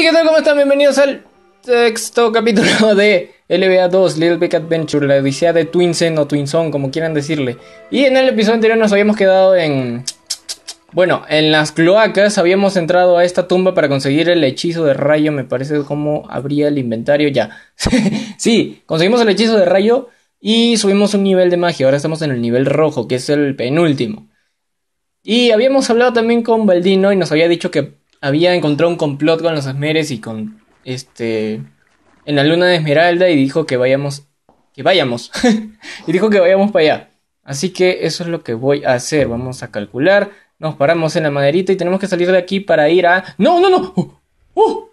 ¿qué tal? ¿Cómo están? Bienvenidos al sexto capítulo de LBA 2, Little Big Adventure, la odisea de Twinsen o Twinson, como quieran decirle. Y en el episodio anterior nos habíamos quedado en... Bueno, en las cloacas habíamos entrado a esta tumba para conseguir el hechizo de rayo, me parece como abría el inventario ya. sí, conseguimos el hechizo de rayo y subimos un nivel de magia, ahora estamos en el nivel rojo, que es el penúltimo. Y habíamos hablado también con Baldino y nos había dicho que había encontrado un complot con los Esmeres y con este en la luna de Esmeralda y dijo que vayamos que vayamos y dijo que vayamos para allá. Así que eso es lo que voy a hacer. Vamos a calcular. Nos paramos en la maderita y tenemos que salir de aquí para ir a. ¡No, no, no! ¡Uh! ¡Uh!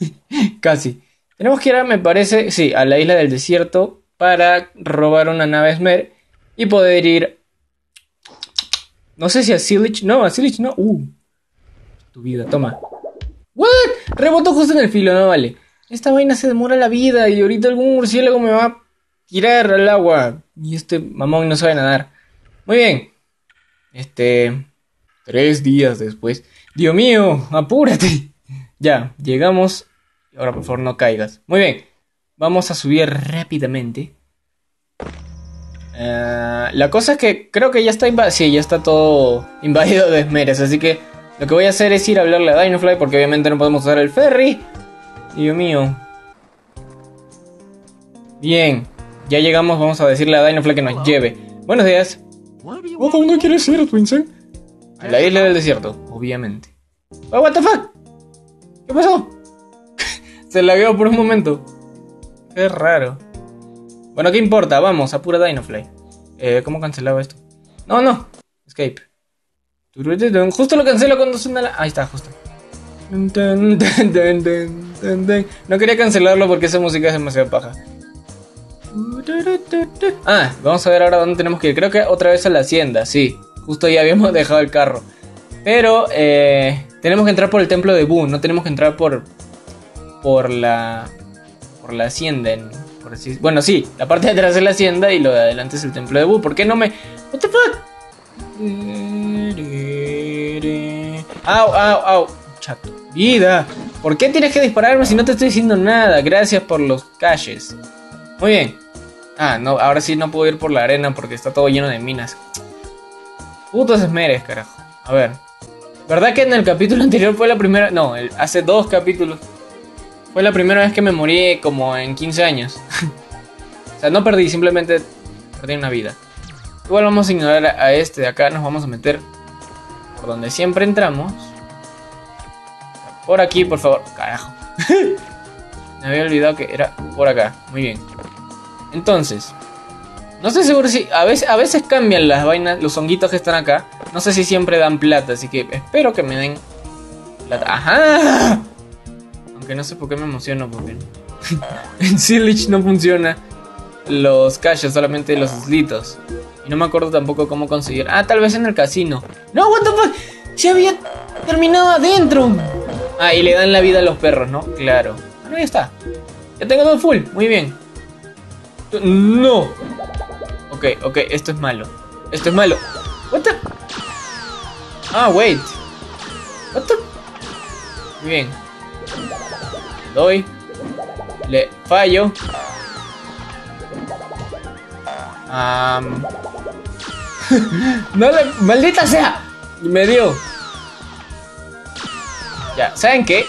Casi. Tenemos que ir a, me parece, sí, a la isla del desierto para robar una nave Esmer y poder ir. No sé si a Silich. No, a Silich no. ¡Uh! Tu vida, toma. ¿What? Rebotó justo en el filo, no vale. Esta vaina se demora la vida y ahorita algún murciélago me va a tirar al agua. Y este mamón no sabe nadar. Muy bien. Este. Tres días después. Dios mío, apúrate. Ya, llegamos. Ahora por favor no caigas. Muy bien. Vamos a subir rápidamente. Uh, la cosa es que creo que ya está invadido. Sí, ya está todo invadido de esmeres. Así que lo que voy a hacer es ir a hablarle a Dinofly porque obviamente no podemos usar el ferry. Dios mío. Bien, ya llegamos, vamos a decirle a Dinofly que nos lleve. Buenos días. ¿A dónde quieres ir, Twinsen? A la isla del desierto, obviamente. Oh, what the fuck? ¿Qué pasó? Se la veo por un momento. Qué raro. Bueno, ¿qué importa? Vamos, apura Dinofly. Eh, ¿Cómo cancelaba esto? No, no. Escape. Justo lo cancelo cuando suena la... Ahí está, justo. No quería cancelarlo porque esa música es demasiado paja. Ah, vamos a ver ahora dónde tenemos que ir. Creo que otra vez a la hacienda, sí. Justo ya habíamos dejado el carro. Pero eh, tenemos que entrar por el templo de Boo. No tenemos que entrar por. Por la. Por la hacienda. bueno, sí, la parte de atrás es la hacienda y lo de adelante es el templo de Boo. ¿Por qué no me.? ¿What the fuck? Au, au, au. Chato. Vida. ¿Por qué tienes que dispararme si no te estoy diciendo nada? Gracias por los calles. Muy bien. Ah, no, ahora sí no puedo ir por la arena porque está todo lleno de minas. Putos esmeres, carajo. A ver. ¿Verdad que en el capítulo anterior fue la primera... No, hace dos capítulos. Fue la primera vez que me morí como en 15 años. o sea, no perdí, simplemente perdí una vida. Igual vamos a ignorar a este de acá. Nos vamos a meter por donde siempre entramos. Por aquí, por favor. Carajo. Me había olvidado que era por acá. Muy bien. Entonces. No estoy seguro si... A veces, a veces cambian las vainas, los honguitos que están acá. No sé si siempre dan plata, así que espero que me den plata. ¡Ajá! Aunque no sé por qué me emociono, porque... en Silich no funciona los caches, solamente los slitos. Y no me acuerdo tampoco cómo conseguir. Ah, tal vez en el casino. No, what the fuck. Se había terminado adentro. Ah, y le dan la vida a los perros, ¿no? Claro. Bueno, ya está. Ya tengo todo full. Muy bien. No. Ok, ok, esto es malo. Esto es malo. What the... Ah, wait. What the... Muy bien. Doy. Le fallo. Um... no le... ¡Maldita sea! Me dio. Ya, ¿saben qué?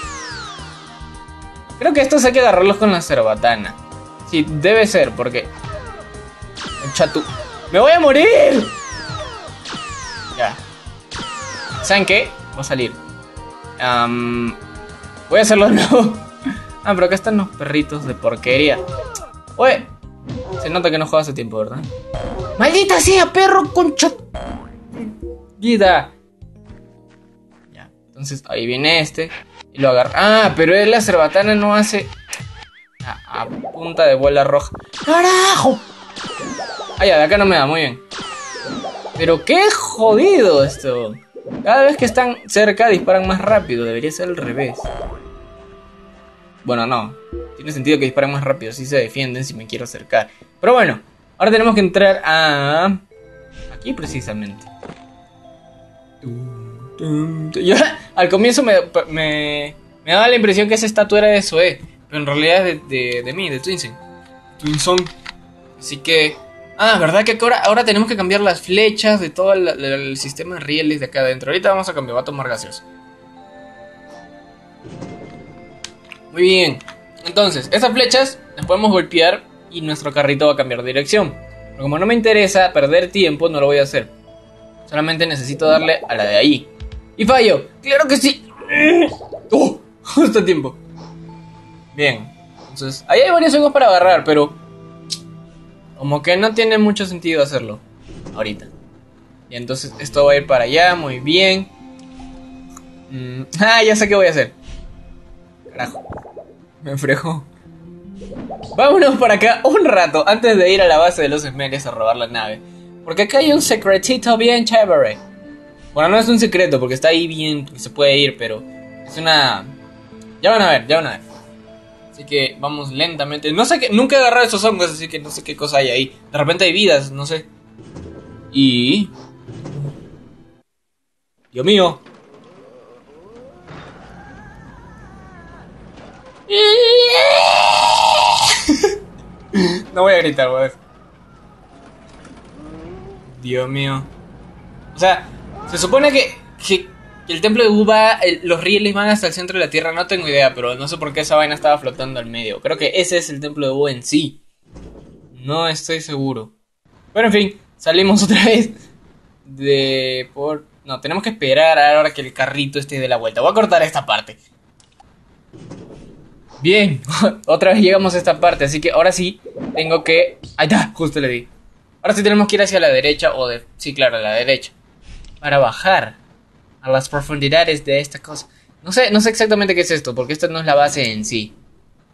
Creo que estos hay que agarrarlos con la cerbatana. Sí, debe ser, porque... Chatu. ¡Me voy a morir! Ya. ¿Saben qué? Voy a salir. Voy a hacerlo nuevo. ah, pero acá están los perritos de porquería. Oye, se nota que no juega hace tiempo, ¿verdad? ¡Maldita sea, perro concha! Vida. Ya, entonces ahí viene este. Y lo agarra. Ah, pero la cerbatana no hace. A, a, punta de bola roja. ¡Carajo! Ah, ya, de acá no me da, muy bien. Pero qué jodido esto. Cada vez que están cerca disparan más rápido. Debería ser al revés. Bueno, no. Tiene sentido que disparen más rápido. Si se defienden si me quiero acercar. Pero bueno. Ahora tenemos que entrar a... Aquí precisamente. Yo al comienzo me, me, Me daba la impresión que esa estatua era de Zoe, pero en realidad es de, de, de mí, de Twinsen. Twinson. Así que. Ah, ¿verdad que ahora, ahora tenemos que cambiar las flechas de todo el, el- sistema de rieles de acá adentro? Ahorita vamos a cambiar, va a tomar gaseosa. Muy bien. Entonces, esas flechas las podemos golpear y nuestro carrito va a cambiar de dirección. Pero como no me interesa perder tiempo, no lo voy a hacer. Solamente necesito darle a la de ahí. ¡Y fallo! ¡Claro que sí! ¡Oh! Justo a tiempo. Bien. Entonces, ahí hay varios juegos para agarrar, pero... Como que no tiene mucho sentido hacerlo. Ahorita. Y entonces esto va a ir para allá, muy bien. Mm, ah, ya sé qué voy a hacer. Carajo. Me fregó. Vámonos para acá un rato antes de ir a la base de los esmeres a robar la nave. Porque acá hay un secretito bien chévere. Bueno, no es un secreto porque está ahí bien, se puede ir, pero es una... Ya van a ver, ya van a ver. Así que vamos lentamente. No sé qué, nunca he agarrado esos hongos, así que no sé qué cosa hay ahí. De repente hay vidas, no sé. Y... Dios mío. No voy a gritar, dejar. Dios mío. O sea, se supone que, que, el templo de Uba, los rieles van hasta el centro de la tierra. No tengo idea, pero no sé por qué esa vaina estaba flotando al medio. Creo que ese es el templo de Uba en sí. No estoy seguro. Pero en fin, salimos otra vez de por... No, tenemos que esperar ahora que el carrito esté de la vuelta. Voy a cortar esta parte. Bien, otra vez llegamos a esta parte, así que ahora sí tengo que... Ahí está, justo le di. Ahora sí tenemos que ir hacia la derecha o de... Sí, claro, a la derecha. Para bajar a las profundidades de esta cosa. No sé, no sé exactamente qué es esto, porque esta no es la base en sí.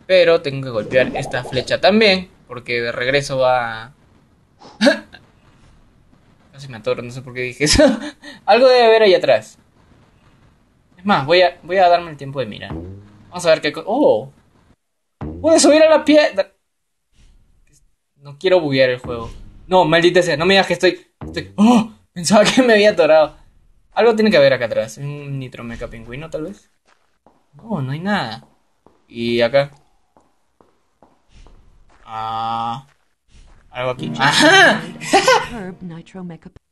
Pero tengo que golpear esta flecha también, porque de regreso va... Casi me atoro, no sé por qué dije eso. Algo debe haber ahí atrás. Es más, voy a, voy a darme el tiempo de mirar. Vamos a ver qué... ¡Oh! ¡Puedo subir a la piedra! No quiero buguear el juego. No, maldita sea, no me digas que estoy... estoy... ¡Oh! Pensaba que me había atorado. Algo tiene que haber acá atrás. Un nitromeca pingüino, tal vez. No, no hay nada. Y acá. Ah. Algo aquí. ¡Ajá!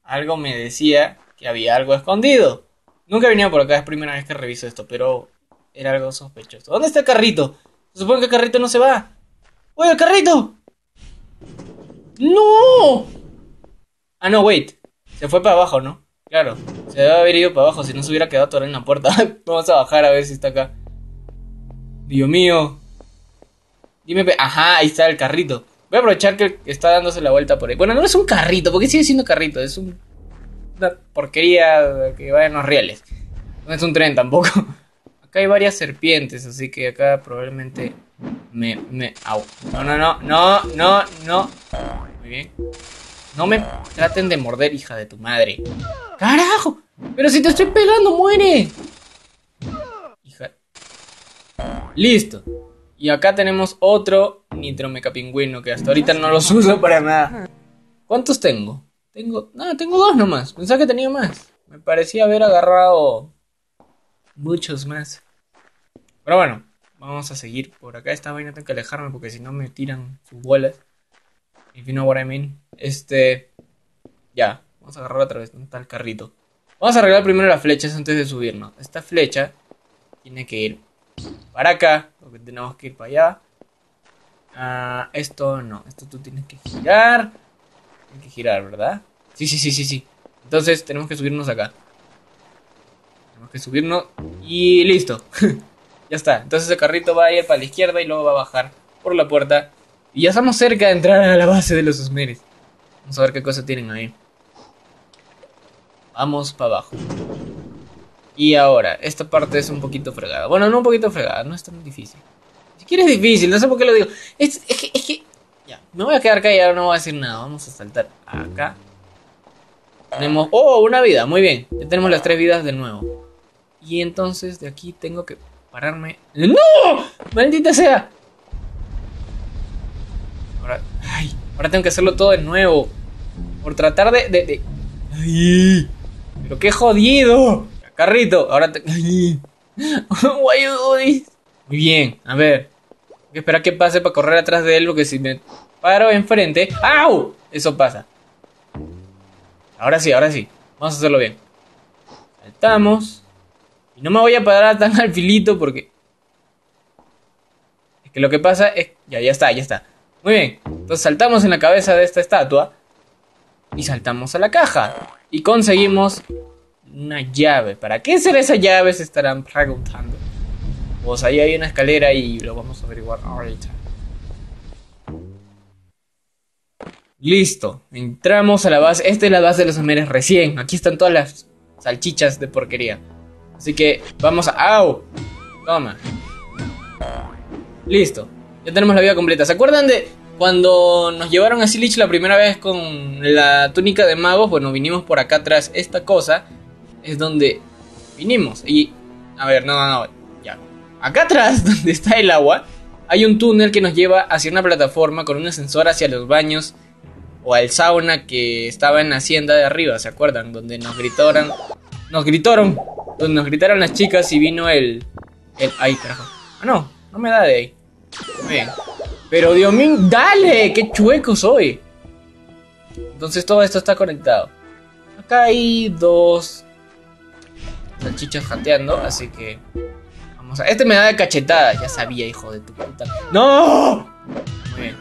Algo me decía que había algo escondido. Nunca he venido por acá, es primera vez que reviso esto, pero era algo sospechoso. ¿Dónde está el carrito? Se supone que el carrito no se va. ¡Oye, el carrito! ¡No! Ah, no, wait. Se fue para abajo, ¿no? Claro. Se debe haber ido para abajo, si no se hubiera quedado atorado en la puerta. Vamos a bajar a ver si está acá. Dios mío. Dime, ajá, ahí está el carrito. Voy a aprovechar que está dándose la vuelta por ahí. Bueno, no es un carrito, porque sigue siendo carrito, es un, una porquería que va en los rieles. No es un tren tampoco. Acá hay varias serpientes, así que acá probablemente me, me, au. No, no, no, no, no, no. Muy bien. No me traten de morder, hija de tu madre. ¡Carajo! Pero si te estoy pegando, muere. Hija. Listo. Y acá tenemos otro nitromecapingüino que hasta ahorita no los uso para nada. ¿Cuántos tengo? Tengo. No, tengo dos nomás. Pensaba que tenía más. Me parecía haber agarrado muchos más. Pero bueno, vamos a seguir por acá. Esta vaina tengo que alejarme porque si no me tiran sus bolas. If you know what I mean. Este. Ya, vamos a agarrar otra vez. ¿Dónde está el carrito? Vamos a arreglar primero las flechas antes de subirnos. Esta flecha tiene que ir para acá, porque tenemos que ir para allá. Ah, esto no, esto tú tienes que girar. Tienes que girar, ¿verdad? Sí, sí, sí, sí, sí. Entonces tenemos que subirnos acá. Tenemos que subirnos y listo. ya está. Entonces el carrito va a ir para la izquierda y luego va a bajar por la puerta. Y ya estamos cerca de entrar a la base de los Osmeres. Vamos a ver qué cosa tienen ahí. Vamos para abajo. Y ahora, esta parte es un poquito fregada. Bueno, no un poquito fregada, no es tan difícil. Si quieres es difícil, no sé por qué lo digo. Es, es que, es que. Ya, me voy a quedar callado, no voy a decir nada. Vamos a saltar acá. Tenemos. ¡Oh! Una vida, muy bien. Ya tenemos las tres vidas de nuevo. Y entonces de aquí tengo que pararme. ¡No! ¡Maldita sea! Ahora. ¡Ay! Ahora tengo que hacerlo todo de nuevo. Por tratar de. de, de- ¡Ay! ¡Pero qué jodido! Carrito, ahora te... ¡Ay! Why do this? Muy bien, a ver. Hay que esperar que pase para correr atrás de él, porque si me paro enfrente. ¡Au! Eso pasa. Ahora sí, ahora sí. Vamos a hacerlo bien. Saltamos. Y no me voy a parar tan al filito porque. Es que lo que pasa es. Ya, ya está, ya está. Muy bien. Entonces saltamos en la cabeza de esta estatua. Y saltamos a la caja. Y conseguimos una llave. ¿Para qué será esa llave? Se estarán preguntando. Pues ahí hay una escalera y lo vamos a averiguar ahorita. Listo. Entramos a la base. Esta es la base de los Ameres recién. Aquí están todas las salchichas de porquería. Así que vamos a... ¡Au! Toma. Listo. Ya tenemos la vida completa. ¿Se acuerdan de cuando nos llevaron a Silich la primera vez con la túnica de magos? Bueno, vinimos por acá atrás. Esta cosa es donde vinimos. Y... A ver, no, no, no. Ya. Acá atrás, donde está el agua, hay un túnel que nos lleva hacia una plataforma con un ascensor hacia los baños o al sauna que estaba en la hacienda de arriba, ¿se acuerdan? Donde nos gritaron, nos gritaron, donde nos gritaron las chicas y vino el, el, carajo, ah no, no me da de ahí, muy bien, pero Dios mío, dale, qué chueco soy, entonces todo esto está conectado, acá hay dos salchichas jateando, así que vamos a, este me da de cachetada, ya sabía hijo de tu puta, no, muy bien.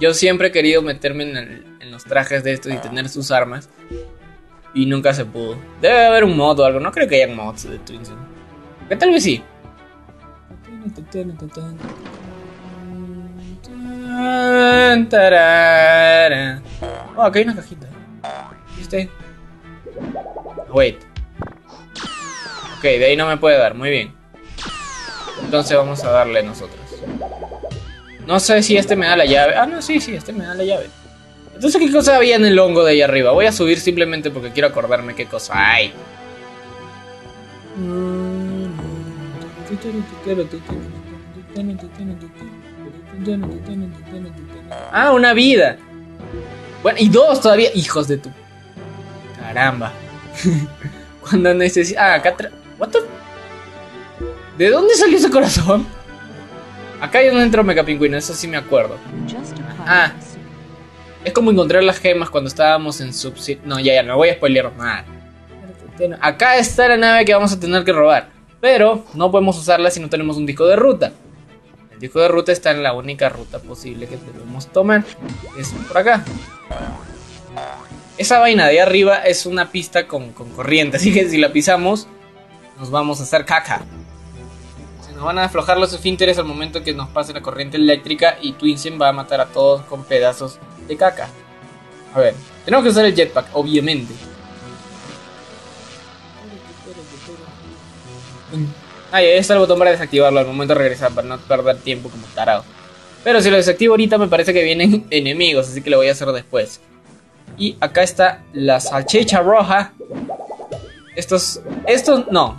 Yo siempre he querido meterme en, en los trajes de estos y tener sus armas. Y nunca se pudo. Debe haber un mod o algo. No creo que haya mods de Twinsen. Que tal vez sí. Oh, acá hay una cajita. ¿Viste? Wait. Ok, de ahí no me puede dar. Muy bien. Entonces vamos a darle nosotros. No sé si este me da la llave. Ah, no, sí, sí, este me da la llave. Entonces, ¿qué cosa había en el hongo de ahí arriba? Voy a subir simplemente porque quiero acordarme qué cosa hay. Ah, una vida. Bueno, y dos todavía. Hijos de tu. Caramba. Cuando necesito. Ah, acá. tra- What the... ¿De dónde salió ese corazón? Acá hay donde entró Mecha Pingüino, eso sí me acuerdo. Ah. Es como encontrar las gemas cuando estábamos en sub No, ya, ya, no voy a spoilear nada. Acá está la nave que vamos a tener que robar. Pero no podemos usarla si no tenemos un disco de ruta. El disco de ruta está en la única ruta posible que debemos tomar. Es por acá. Esa vaina de arriba es una pista con, con corriente. Así que si la pisamos, nos vamos a hacer caca. Se nos van a aflojar los esfínteres al momento que nos pase la corriente eléctrica y Twinsen va a matar a todos con pedazos caca. A ver, tenemos que usar el jetpack, obviamente. Ah, y ahí está el botón para desactivarlo al momento de regresar, para no perder tiempo como tarado. Pero si lo desactivo ahorita me parece que vienen enemigos, así que lo voy a hacer después. Y acá está la salchicha roja. Estos, estos no.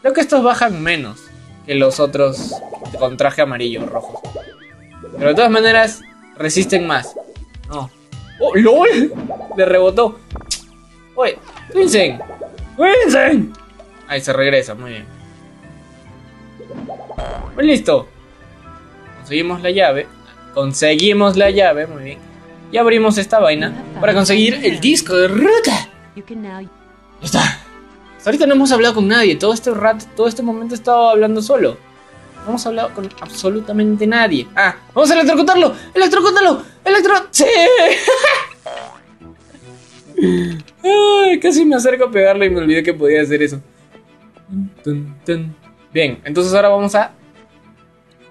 Creo que estos bajan menos que los otros con traje amarillo o rojo. Pero de todas maneras, resisten más. No. ¡Oh, LOL! Le rebotó. Oye, Twinsen. Twinsen. Ahí se regresa, muy bien. Pues listo. Conseguimos la llave. Conseguimos la llave, muy bien. Y abrimos esta vaina para conseguir el disco de ruta. Ya está. Hasta ahorita no hemos hablado con nadie. Todo este rato, todo este momento he estado hablando solo. No hemos hablado con absolutamente nadie. Ah, vamos a electrocutarlo. Electrocútalo. Electro. Sí. Ay, casi me acerco a pegarle y me olvidé que podía hacer eso. Bien, entonces ahora vamos a,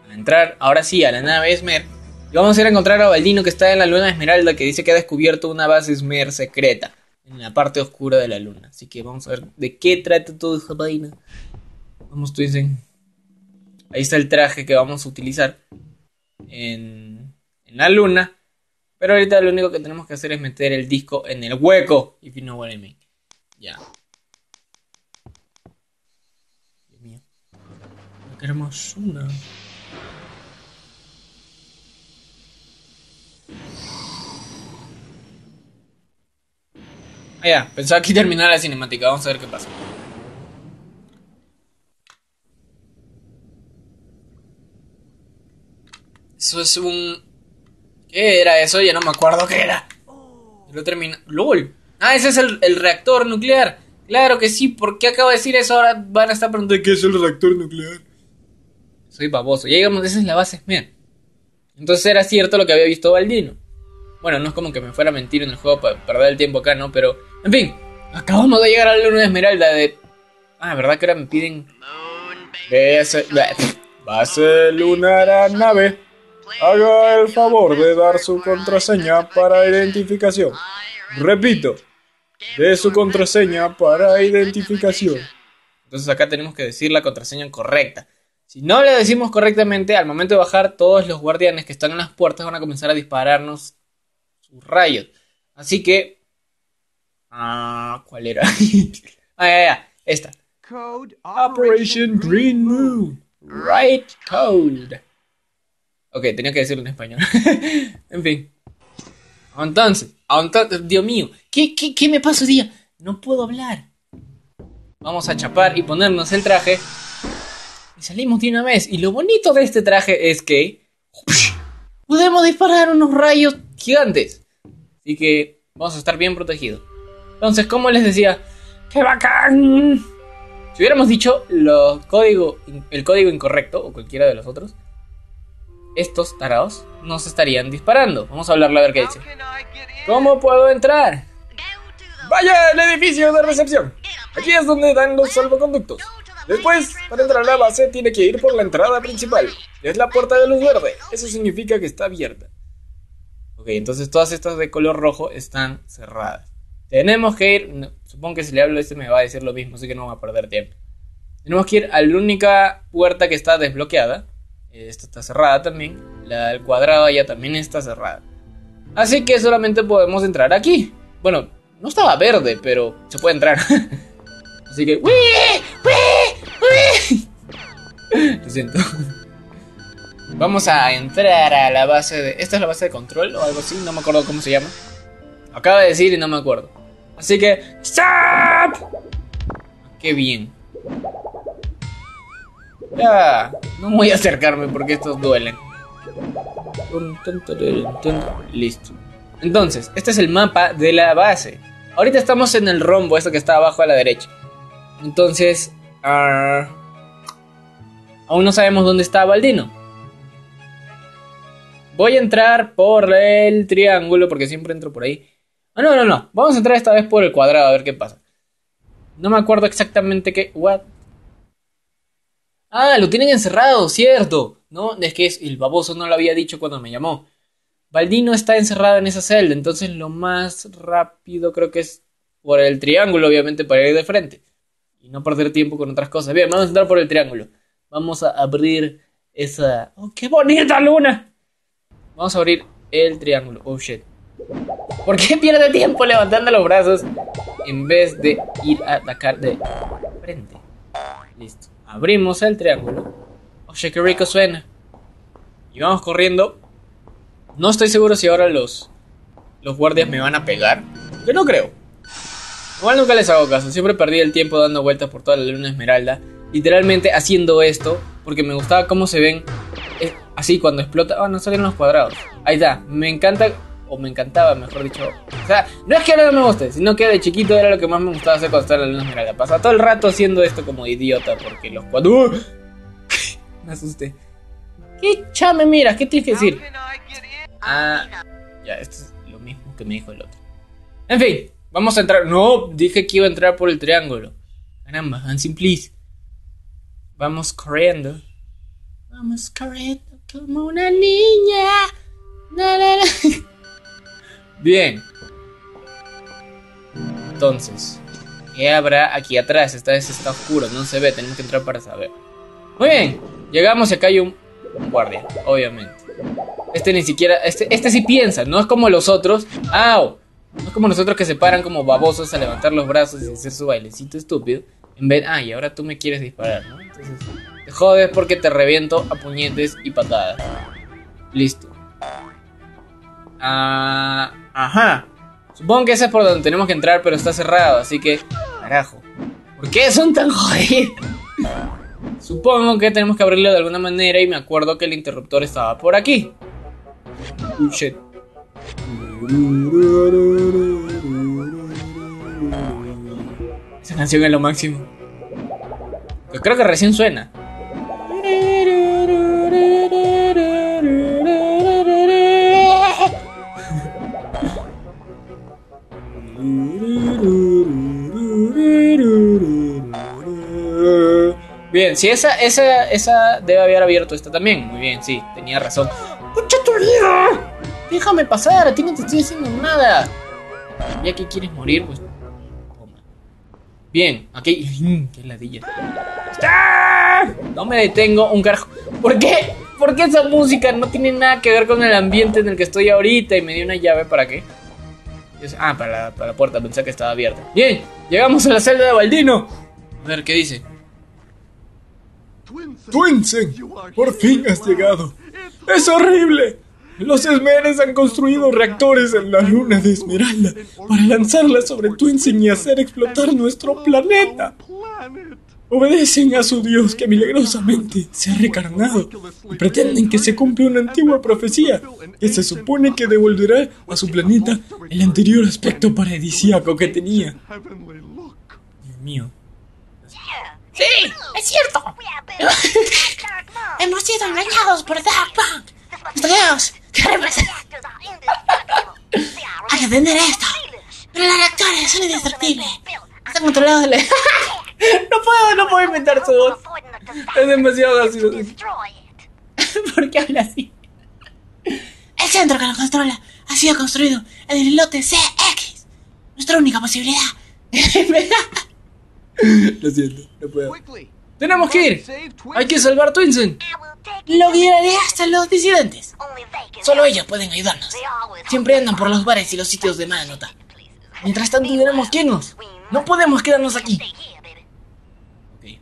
a entrar, ahora sí, a la nave Esmer. Y vamos a ir a encontrar a Baldino que está en la luna Esmeralda que dice que ha descubierto una base Esmer secreta en la parte oscura de la luna. Así que vamos a ver de qué trata toda esa vaina. Vamos, tú dicen. Ahí está el traje que vamos a utilizar en, en la luna. Pero ahorita lo único que tenemos que hacer es meter el disco en el hueco. If you know what I mean. Ya. Dios mío. Qué hermosura. Ah, ya, pensaba que terminara la cinemática. Vamos a ver qué pasa. Eso es un. ¿Qué era eso? Ya no me acuerdo qué era. Lo termina. ¡LOL! Ah, ese es el, el reactor nuclear. Claro que sí, ¿por qué acabo de decir eso? Ahora van a estar preguntando ¿Qué es el reactor nuclear? Soy baboso. Ya llegamos, esa es la base. Miren. Entonces era cierto lo que había visto Baldino. Bueno, no es como que me fuera a mentir en el juego para perder el tiempo acá, ¿no? Pero, en fin, acabamos de llegar a la luna de esmeralda de. Ah, ¿verdad que ahora me piden. Base, base lunar a nave. Haga el favor de dar su contraseña para identificación. Repito, de su contraseña para identificación. Entonces acá tenemos que decir la contraseña correcta. Si no le decimos correctamente, al momento de bajar, todos los guardianes que están en las puertas van a comenzar a dispararnos sus rayos. Así que. Ah, ¿cuál era? ah, ya, ya, esta. Code Operation Green Moon. Right code. Ok, tenía que decirlo en español. en fin. Entonces, Dios mío, ¿qué, qué, qué me pasa día? No puedo hablar. Vamos a chapar y ponernos el traje. Y salimos de una vez. Y lo bonito de este traje es que podemos disparar unos rayos gigantes. Así que vamos a estar bien protegidos. Entonces, como les decía, ¡qué bacán! Si hubiéramos dicho los código, el código incorrecto o cualquiera de los otros, estos tarados nos estarían disparando. Vamos a hablarle a ver qué dice. ¿Cómo puedo entrar? Vaya al edificio de recepción. Aquí es donde dan los salvoconductos. Después, para entrar a la base, tiene que ir por la entrada principal. Es la puerta de luz verde. Eso significa que está abierta. Ok, entonces todas estas de color rojo están cerradas. Tenemos que ir. no, supongo que si le hablo este me va a decir lo mismo, así que no va a perder tiempo. Tenemos que ir a la única puerta que está desbloqueada. Esta está cerrada también. La del cuadrado ya también está cerrada. Así que solamente podemos entrar aquí. Bueno, no estaba verde, pero se puede entrar. Así que. ¡Wii! ¡Wii! Lo siento. Vamos a entrar a la base de. ¿Esta es la base de control o algo así? No me acuerdo cómo se llama. Acaba de decir y no me acuerdo. Así que. ¡Stop! ¡Qué bien! Ya. No voy a acercarme porque estos duelen. Listo. Entonces, este es el mapa de la base. Ahorita estamos en el rombo, esto que está abajo a la derecha. Entonces, ah, aún no sabemos dónde está Baldino. Voy a entrar por el triángulo porque siempre entro por ahí. Ah, no, no, no. Vamos a entrar esta vez por el cuadrado a ver qué pasa. No me acuerdo exactamente qué. What? Ah, lo tienen encerrado, cierto. No, es que el baboso no lo había dicho cuando me llamó. Baldino está encerrado en esa celda, entonces lo más rápido creo que es por el triángulo, obviamente, para ir de frente. Y no perder tiempo con otras cosas. Bien, vamos a entrar por el triángulo. Vamos a abrir esa... ¡Oh, qué bonita luna! Vamos a abrir el triángulo. Oh, shit. ¿Por qué pierde tiempo levantando los brazos en vez de ir a atacar de frente? Listo. Abrimos el triángulo. Oye, qué rico suena. Y vamos corriendo. No estoy seguro si ahora los, los guardias me van a pegar. Que no creo. Igual nunca les hago caso. Siempre perdí el tiempo dando vueltas por toda la luna esmeralda. Literalmente haciendo esto. Porque me gustaba cómo se ven. eh, así cuando explota. Ah, no salen los cuadrados. Ahí está. Me encanta. O me encantaba, mejor dicho. O sea, no es que ahora no me guste. Sino que de chiquito era lo que más me gustaba hacer cuando estaba en la luna. Pasaba todo el rato haciendo esto como idiota. Porque los cuadrados. me asusté. ¿Qué chame miras? ¿Qué tienes que decir? Ah, ya, esto es lo mismo que me dijo el otro. En fin, vamos a entrar. No, dije que iba a entrar por el triángulo. Caramba, Hansin, please. Vamos corriendo. Vamos corriendo como una niña. Na, na, na. Bien. Entonces, ¿qué habrá aquí atrás? Esta vez está oscuro, no se ve, tenemos que entrar para saber. Muy bien, llegamos y acá hay un, guardia, obviamente. Este ni siquiera. Este, este sí piensa, no es como los otros. ¡Au! No es como los otros que se paran como babosos a levantar los brazos y hacer su bailecito estúpido. En vez. Ah, y ahora tú me quieres disparar, ¿no? Entonces. Te jodes porque te reviento a puñetes y patadas. Listo. Ah. Ajá. Supongo que ese es por donde tenemos que entrar, pero está cerrado, así que. Carajo. ¿Por qué son tan jodidos? Supongo que tenemos que abrirlo de alguna manera y me acuerdo que el interruptor estaba por aquí. Oh, shit. Esa canción es lo máximo. Yo creo que recién suena. Bien, si esa, esa, esa debe haber abierto esta también. Muy bien, sí, tenía razón. ¡Pucha tu vida! Déjame pasar, a ti no te estoy haciendo nada. Ya que quieres morir, pues. Bien, aquí. ¡Qué ladilla! No me detengo un carajo. ¿Por qué? ¿Por qué esa música no tiene nada que ver con el ambiente en el que estoy ahorita? Y me dio una llave, ¿para qué? Ah, para la, para la puerta, pensé que estaba abierta. Bien, llegamos a la celda de Baldino. A ver, ¿qué dice? Twinsen, por fin has llegado. ¡Es horrible! Los Esmeres han construido reactores en la luna de Esmeralda para lanzarla sobre Twinsen y hacer explotar nuestro planeta. Obedecen a su dios que milagrosamente se ha recarnado y pretenden que se cumpla una antigua profecía que se supone que devolverá a su planeta el anterior aspecto paradisíaco que tenía. Dios mío. Sí, es cierto. Hemos sido engañados por Dark Punk. Dios, representa. Hay que entender esto. Pero los reactores son indestructibles. Están controlados de. No puedo, no puedo inventar su voz. Es demasiado gracioso. ¿Por qué habla así? El centro que lo controla ha sido construido en el lote CX. Nuestra única posibilidad. Lo siento, no puedo. Tenemos que ir. Hay que salvar a Twinsen. Lo guiaré hasta los disidentes. Solo ellos pueden ayudarnos. Siempre andan por los bares y los sitios de mala nota. Mientras tanto, tenemos que irnos. No podemos quedarnos aquí. Ok.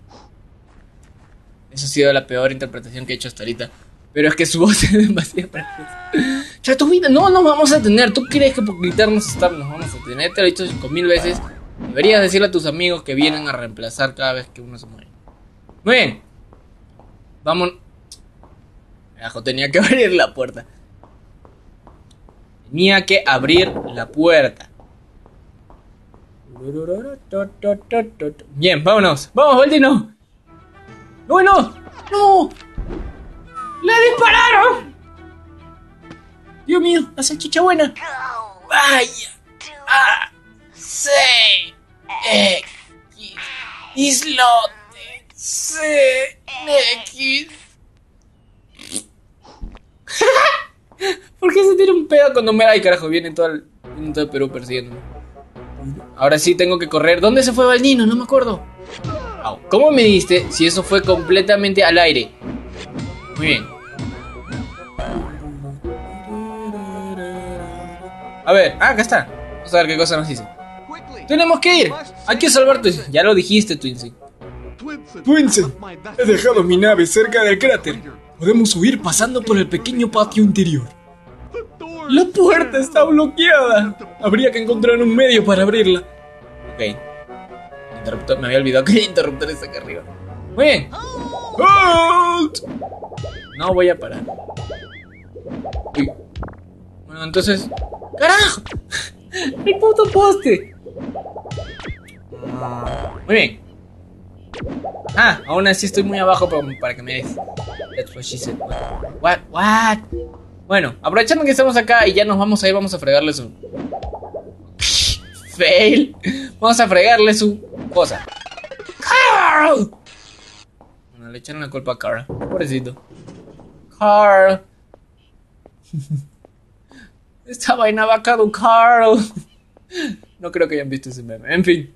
Esa ha sido la peor interpretación que he hecho hasta ahorita. Pero es que su voz es demasiado perfecta. Ya tu vida, no nos vamos a tener. ¿Tú crees que por gritarnos estar nos vamos a tener? Te lo he dicho cinco mil veces. Deberías decirle a tus amigos que vienen a reemplazar cada vez que uno se muere. Muy bien. Vamos. Carajo, tenía que abrir la puerta. Tenía que abrir la puerta. Bien, vámonos. Vamos, Baldino. No, no. No. ¡Le dispararon! Dios mío, la salchicha buena. Vaya. Ah. C. X. Islote. C. X. ¿Por qué se tira un pedo cuando me... Ay, carajo, viene todo el, viene todo el Perú persiguiéndome. Ahora sí tengo que correr. ¿Dónde se fue Baldino? No me acuerdo. ¿Cómo me diste si eso fue completamente al aire? Muy bien. A ver, ah, acá está. Vamos a ver qué cosa nos dice. Tenemos que ir. Hay que salvarte. Ya lo dijiste, Twinsy. Twinsen, he dejado mi nave cerca del cráter. Podemos huir pasando por el pequeño patio interior. La puerta está bloqueada. Habría que encontrar un medio para abrirla. Ok. Interruptor, me había olvidado que el interruptor está acá arriba. Muy bien. No voy a parar. Uy. Bueno, entonces. ¡Carajo! ¡El puto poste! Muy bien. Ah, aún así estoy muy abajo para que me des. That's what she said. What? What? Bueno, aprovechando que estamos acá y ya nos vamos a ir, vamos a fregarle su. Fail. Vamos a fregarle su cosa. ¡Carl! Bueno, le echaron la culpa a Carl. Pobrecito. Carl. Esta vaina va a caducar. No creo que hayan visto ese meme. En fin.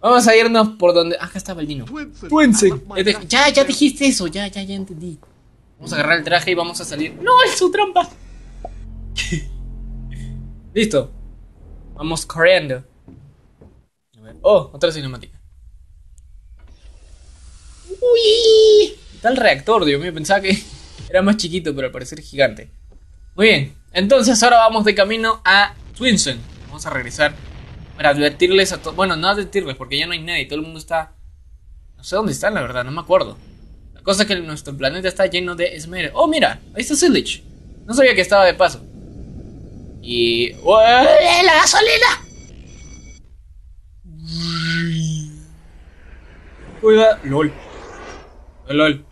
Vamos a irnos por donde. Ah, acá estaba el Dino. Twinsen, Eh, de- Ya, ya dijiste eso. Ya, ya, ya entendí. Vamos a agarrar el traje y vamos a salir. ¡No! ¡Es su trampa! Listo. Vamos corriendo. A ver. Oh, otra cinemática. ¡Uy! Está el reactor, Dios mío. Pensaba que era más chiquito, pero al parecer gigante. Muy bien. Entonces ahora vamos de camino a Twinsen. Vamos a regresar para advertirles a todos. Bueno, no advertirles porque ya no hay nadie. Todo el mundo está. No sé dónde están, la verdad, no me acuerdo. cosa es que nuestro planeta está lleno de esmer. Oh, mira, ahí está Silich. No sabía que estaba de paso. Y. ¡Eh, ¡La gasolina! Cuida. LOL. LOL.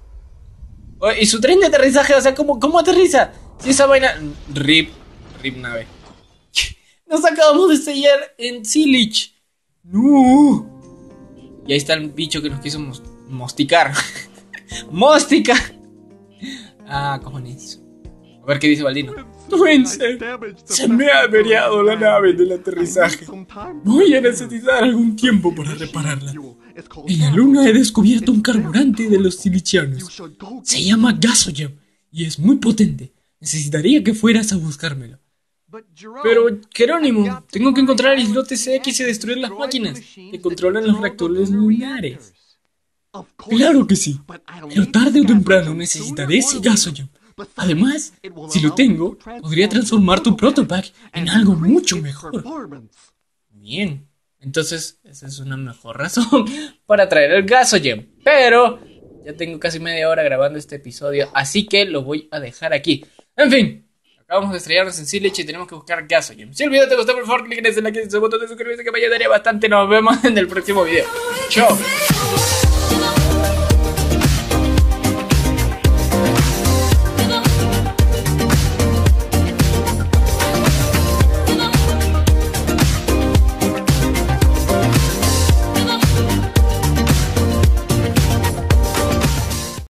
Oh, y su tren de aterrizaje, o sea, ¿cómo, cómo aterriza? Si esa vaina. RIP. RIP nave. Nos acabamos de sellar en Silich. No. Y ahí está el bicho que nos quiso mos- mosticar. ¡Mostica! Ah, cojones. A ver qué dice Baldino. Twenser, se me ha averiado la nave del aterrizaje. Voy a necesitar algún tiempo para repararla. En la luna he descubierto un carburante de los silicianos. Se llama Gasoyam y es muy potente. Necesitaría que fueras a buscármelo. Pero, Jerónimo, tengo que encontrar el islote CX y destruir las máquinas que controlan los reactores lunares. Claro que sí, pero tarde o temprano necesitaré ese Gasoyam. Además, si lo tengo, podría transformar tu protopack en algo mucho mejor. Bien, entonces esa es una mejor razón para traer el Gasogen. Pero ya tengo casi media hora grabando este episodio, así que lo voy a dejar aquí. En fin, acabamos de estrellarnos en Silich y tenemos que buscar Gasogen. Si el video te gustó, por favor, clic en ese like en ese botón de suscribirse que me ayudaría bastante. Nos vemos en el próximo video. Chao.